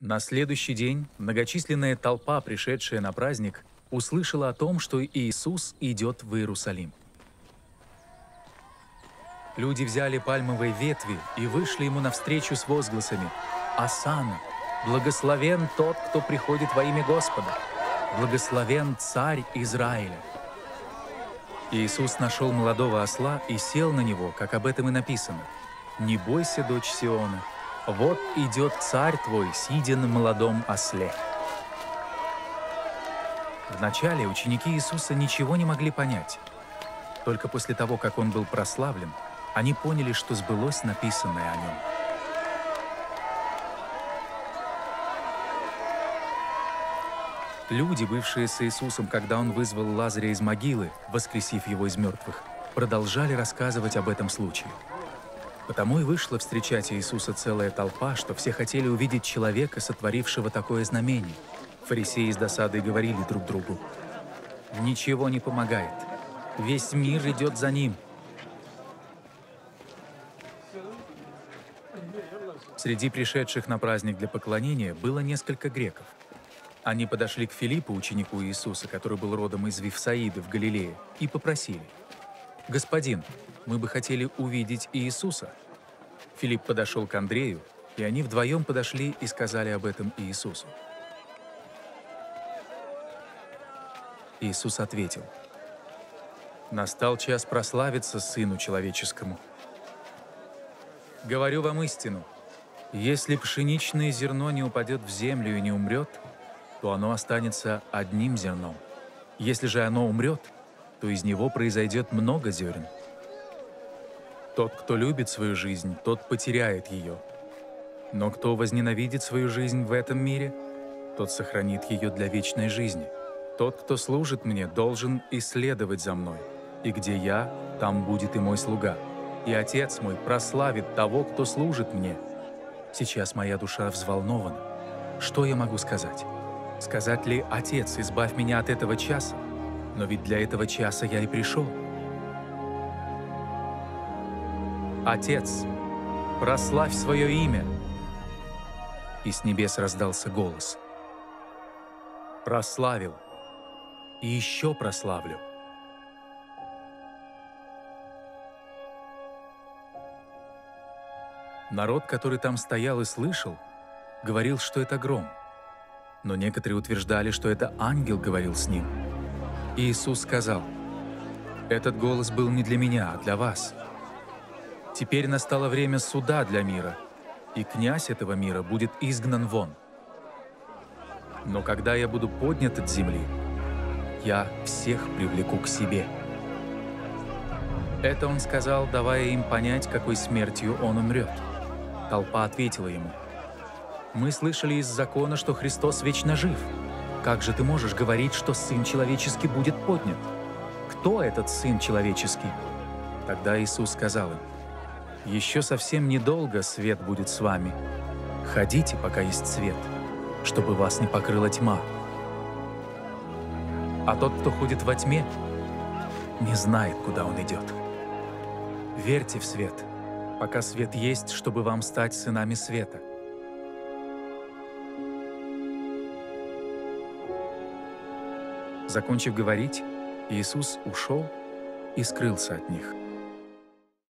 На следующий день многочисленная толпа, пришедшая на праздник, услышала о том, что Иисус идет в Иерусалим. Люди взяли пальмовые ветви и вышли ему навстречу с возгласами «Асана! Благословен тот, кто приходит во имя Господа! Благословен Царь Израиля!» Иисус нашел молодого осла и сел на него, как об этом и написано. «Не бойся, дочь Сиона, вот идет царь твой, сидя на молодом осле». Вначале ученики Иисуса ничего не могли понять. Только после того, как он был прославлен, они поняли, что сбылось написанное о нем. Люди, бывшие с Иисусом, когда он вызвал Лазаря из могилы, воскресив его из мертвых, продолжали рассказывать об этом случае. Потому и вышла встречать Иисуса целая толпа, что все хотели увидеть человека, сотворившего такое знамение. Фарисеи с досадой говорили друг другу, «Ничего не помогает. Весь мир идет за ним». Среди пришедших на праздник для поклонения было несколько греков. Они подошли к Филиппу, ученику Иисуса, который был родом из Вифсаиды в Галилее, и попросили, «Господин, мы бы хотели увидеть Иисуса». Филипп подошел к Андрею, и они вдвоем подошли и сказали об этом Иисусу. Иисус ответил, «Настал час прославиться Сыну Человеческому. Говорю вам истину, если пшеничное зерно не упадет в землю и не умрет, то оно останется одним зерном. Если же оно умрет, то из него произойдет много зерен. Тот, кто любит свою жизнь, тот потеряет ее. Но кто возненавидит свою жизнь в этом мире, тот сохранит ее для вечной жизни. Тот, кто служит мне, должен исследовать за мной. И где я, там будет и мой слуга. И Отец мой прославит того, кто служит мне – Сейчас моя душа взволнована. Что я могу сказать? Сказать ли «Отец, избавь меня от этого часа»? Но ведь для этого часа я и пришел. «Отец, прославь свое имя!» И с небес раздался голос. «Прославил, и еще прославлю». Народ, который там стоял и слышал, говорил, что это гром. Но некоторые утверждали, что это ангел говорил с ним. И Иисус сказал, «Этот голос был не для меня, а для вас. Теперь настало время суда для мира, и князь этого мира будет изгнан вон. Но когда я буду поднят от земли, я всех привлеку к себе». Это он сказал, давая им понять, какой смертью он умрет. Толпа ответила ему, «Мы слышали из закона, что Христос вечно жив. Как же ты можешь говорить, что Сын Человеческий будет поднят? Кто этот Сын Человеческий?» Тогда Иисус сказал им, «Еще совсем недолго свет будет с вами. Ходите, пока есть свет, чтобы вас не покрыла тьма. А тот, кто ходит во тьме, не знает, куда он идет. Верьте в свет — пока свет есть, чтобы вам стать сынами света. Закончив говорить, Иисус ушел и скрылся от них.